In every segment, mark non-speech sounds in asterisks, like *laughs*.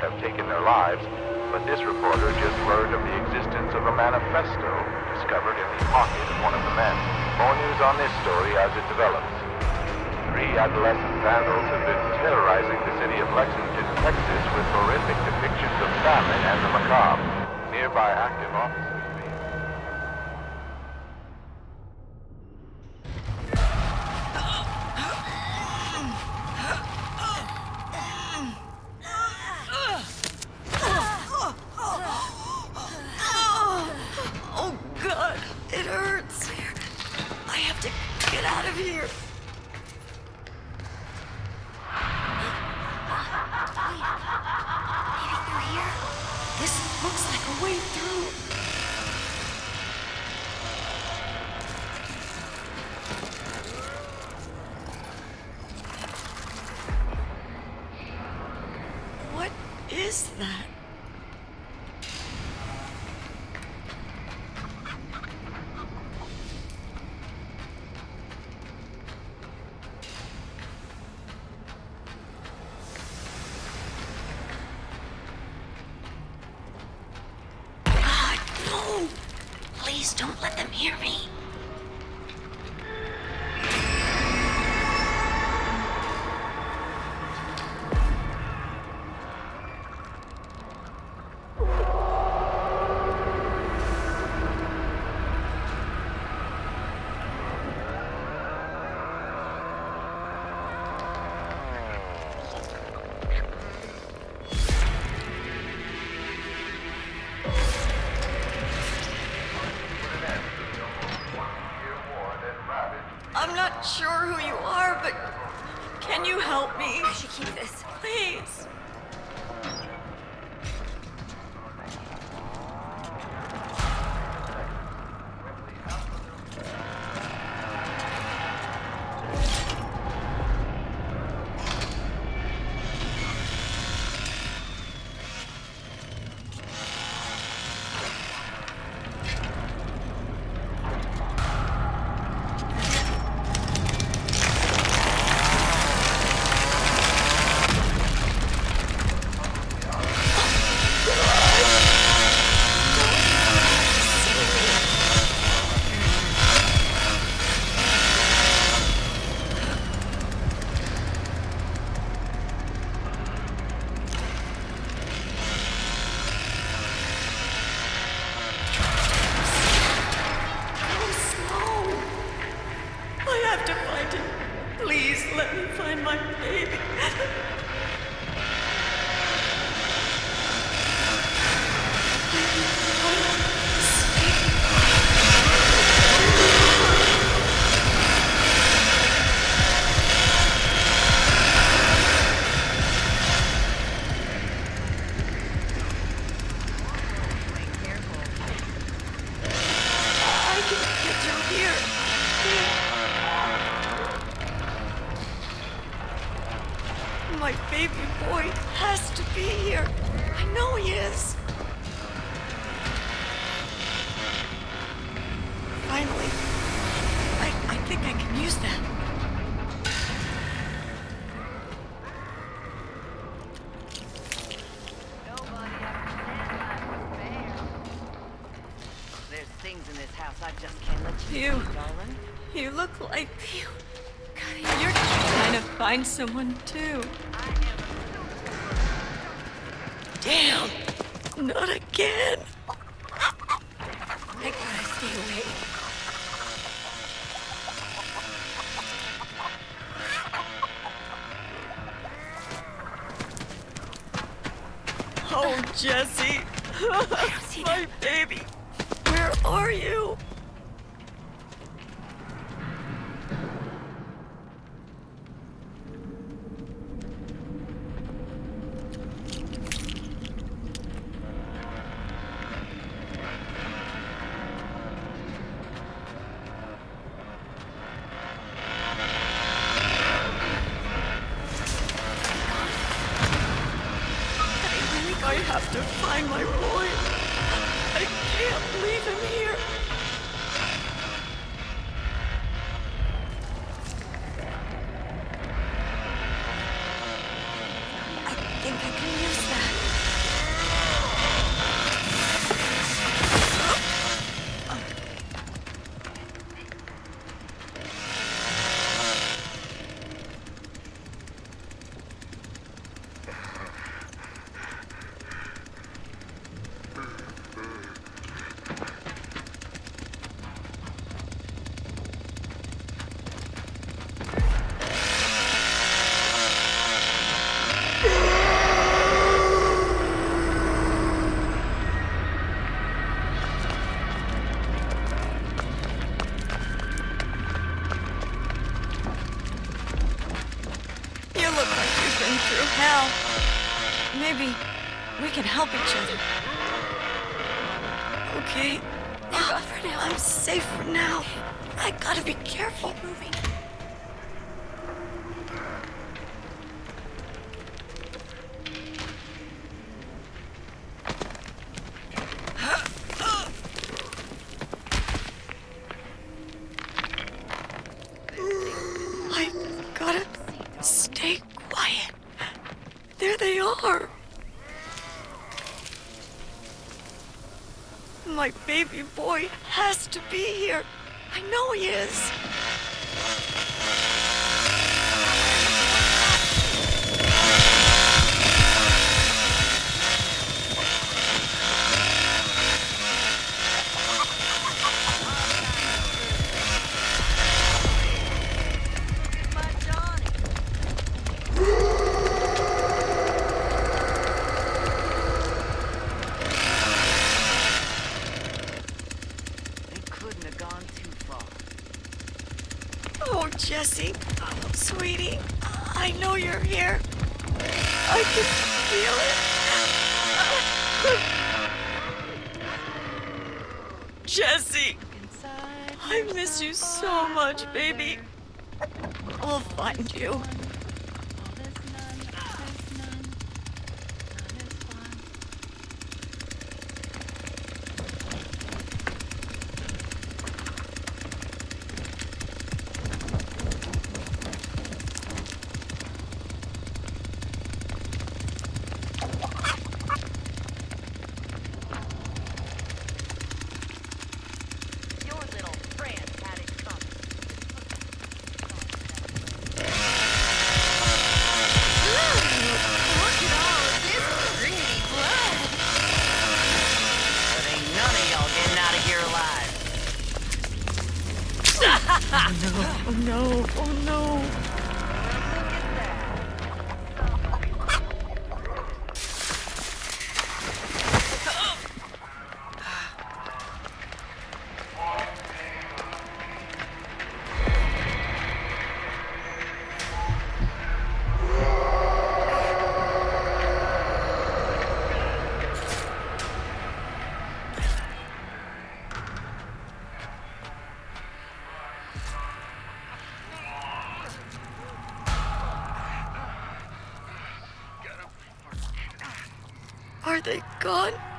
have taken their lives, but this reporter just learned of the existence of a manifesto discovered in the pocket of one of the men. More news on this story as it develops. Three adolescent vandals have been terrorizing the city of Lexington, Texas with horrific depictions of famine and the macabre. Nearby active officers is that? I'm not sure who you are, but can you help me? I should keep this. Please. This house I just can't let you You. see, darling. You look like you. God, you're trying to find someone too. Damn! Not again! I gotta stay away. Oh, *laughs* Jesse! My baby! Where are you? I have to find my boy. Can't leave him here. through hell, maybe we can help each other. Okay. Oh, for now. I'm safe for now. I gotta be careful. Keep moving. Baby boy has to be here. I know he is. Jesse, I miss you so much, baby. I'll find you. They gone?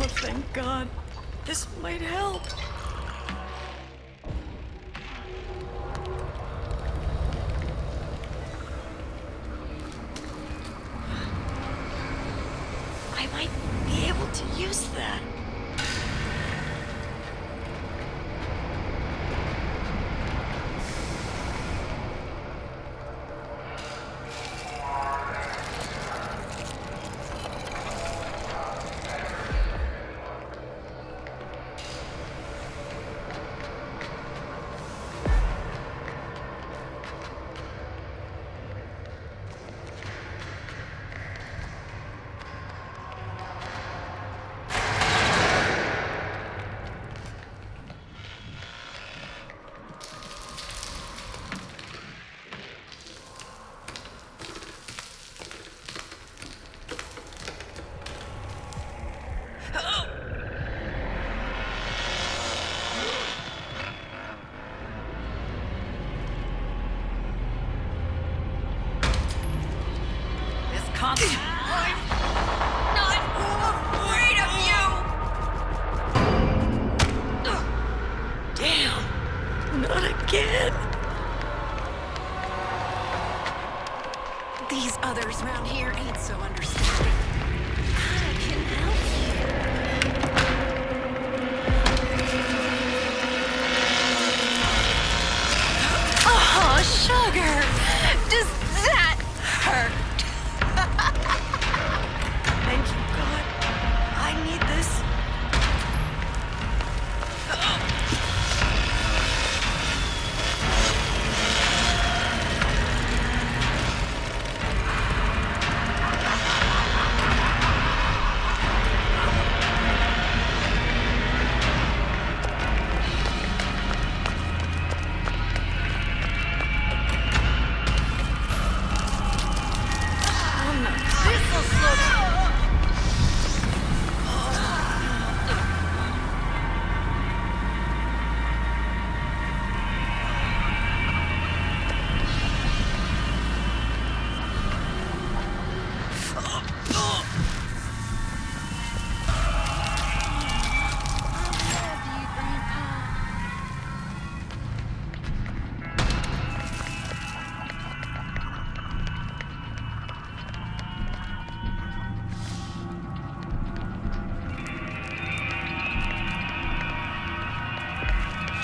Oh, thank God. This might help. Others around here ain't so understanding. Oh, sugar! Does that hurt?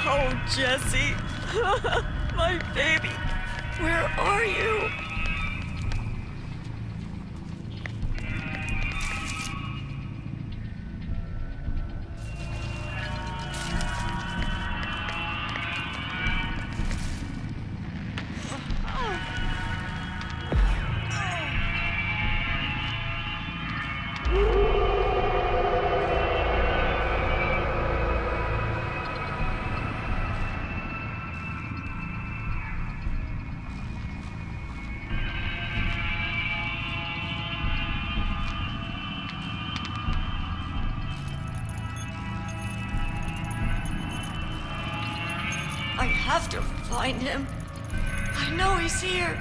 Oh, Jesse. *laughs* My baby. Where are you? Find him. I know he's here.